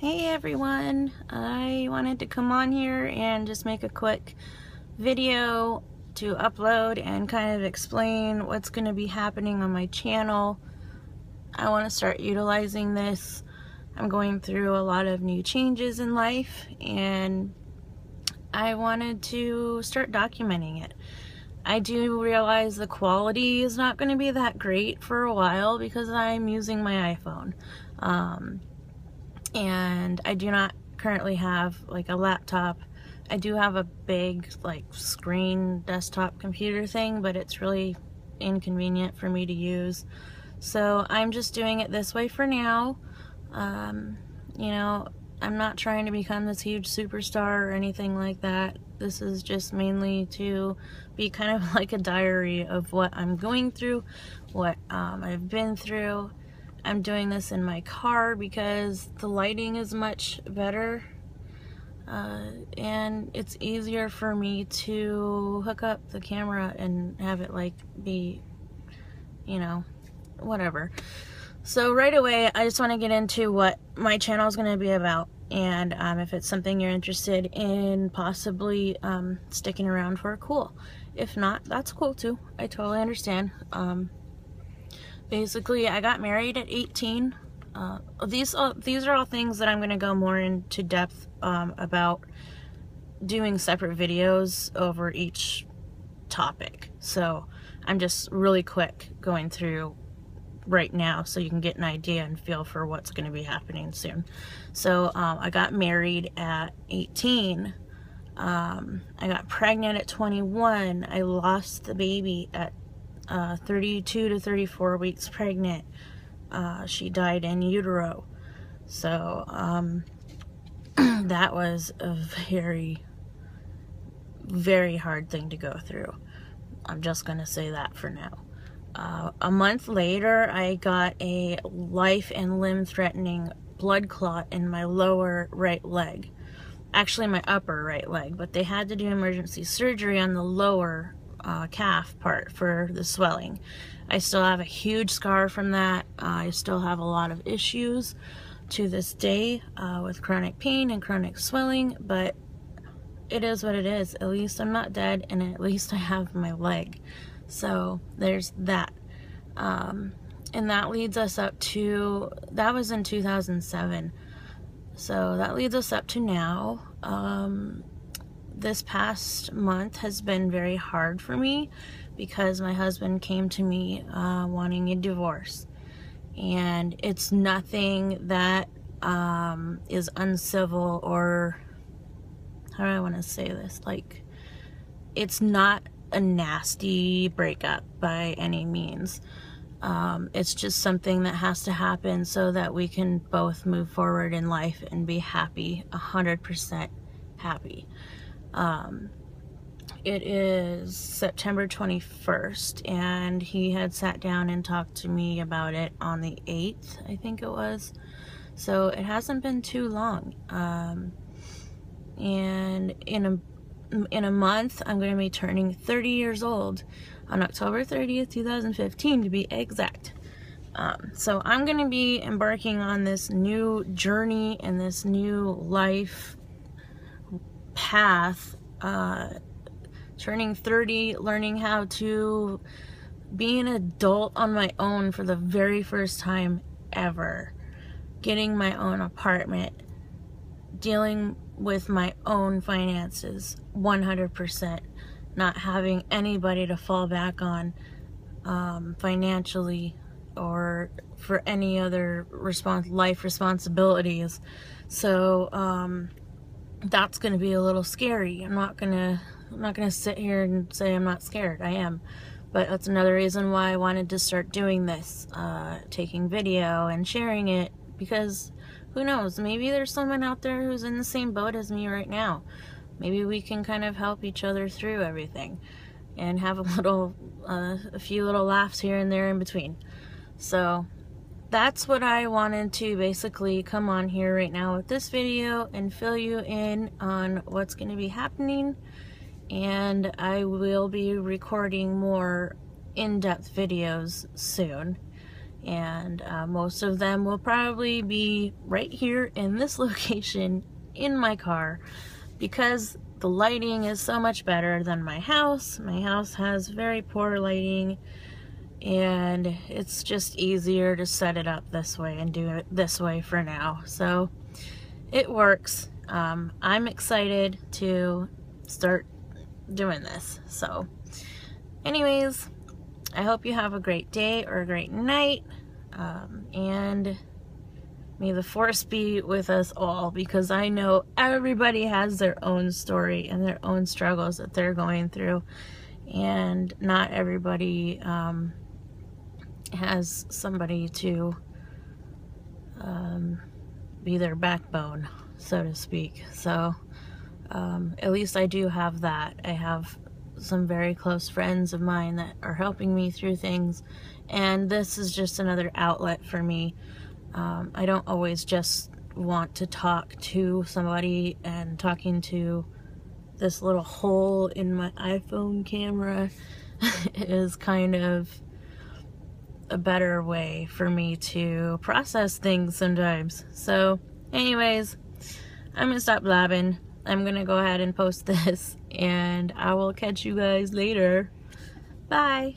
Hey everyone, I wanted to come on here and just make a quick video to upload and kind of explain what's going to be happening on my channel. I want to start utilizing this. I'm going through a lot of new changes in life and I wanted to start documenting it. I do realize the quality is not going to be that great for a while because I'm using my iPhone. Um, and I do not currently have like a laptop. I do have a big like screen desktop computer thing, but it's really inconvenient for me to use. So I'm just doing it this way for now. Um, you know, I'm not trying to become this huge superstar or anything like that. This is just mainly to be kind of like a diary of what I'm going through, what um, I've been through, I'm doing this in my car because the lighting is much better uh, and it's easier for me to hook up the camera and have it like be you know whatever. So right away I just want to get into what my channel is going to be about and um, if it's something you're interested in possibly um, sticking around for cool. If not that's cool too. I totally understand. Um, basically I got married at 18 uh, these uh, these are all things that I'm going to go more into depth um, about doing separate videos over each topic. So I'm just really quick going through right now so you can get an idea and feel for what's going to be happening soon. So um, I got married at 18 um, I got pregnant at 21 I lost the baby at uh, 32 to 34 weeks pregnant. Uh, she died in utero. So, um, that was a very, very hard thing to go through. I'm just going to say that for now. Uh, a month later, I got a life and limb threatening blood clot in my lower right leg. Actually, my upper right leg, but they had to do emergency surgery on the lower uh, calf part for the swelling. I still have a huge scar from that. Uh, I still have a lot of issues to this day uh, with chronic pain and chronic swelling, but it is what it is. At least I'm not dead and at least I have my leg. So there's that. Um, and that leads us up to, that was in 2007. So that leads us up to now. Um, this past month has been very hard for me because my husband came to me uh, wanting a divorce. And it's nothing that um, is uncivil or, how do I want to say this? Like, it's not a nasty breakup by any means. Um, it's just something that has to happen so that we can both move forward in life and be happy, 100% happy. Um, it is September 21st, and he had sat down and talked to me about it on the 8th, I think it was. So it hasn't been too long. Um, and in a in a month, I'm going to be turning 30 years old on October 30th, 2015 to be exact. Um, so I'm going to be embarking on this new journey and this new life path, uh, turning 30, learning how to be an adult on my own for the very first time ever, getting my own apartment, dealing with my own finances 100%, not having anybody to fall back on um, financially or for any other life responsibilities. So, um, that's going to be a little scary. I'm not going to I'm not going to sit here and say I'm not scared. I am. But that's another reason why I wanted to start doing this, uh, taking video and sharing it because who knows, maybe there's someone out there who's in the same boat as me right now. Maybe we can kind of help each other through everything and have a little, uh, a few little laughs here and there in between. So that's what I wanted to basically come on here right now with this video and fill you in on what's going to be happening. And I will be recording more in-depth videos soon. And uh, most of them will probably be right here in this location in my car because the lighting is so much better than my house. My house has very poor lighting and it's just easier to set it up this way and do it this way for now. So it works. Um, I'm excited to start doing this. So anyways, I hope you have a great day or a great night. Um, and may the force be with us all because I know everybody has their own story and their own struggles that they're going through. And not everybody um, has somebody to um, be their backbone, so to speak. So um, at least I do have that. I have some very close friends of mine that are helping me through things and this is just another outlet for me um, I don't always just want to talk to somebody and talking to this little hole in my iPhone camera is kind of a better way for me to process things sometimes so anyways I'm gonna stop blabbing I'm gonna go ahead and post this and I will catch you guys later. Bye.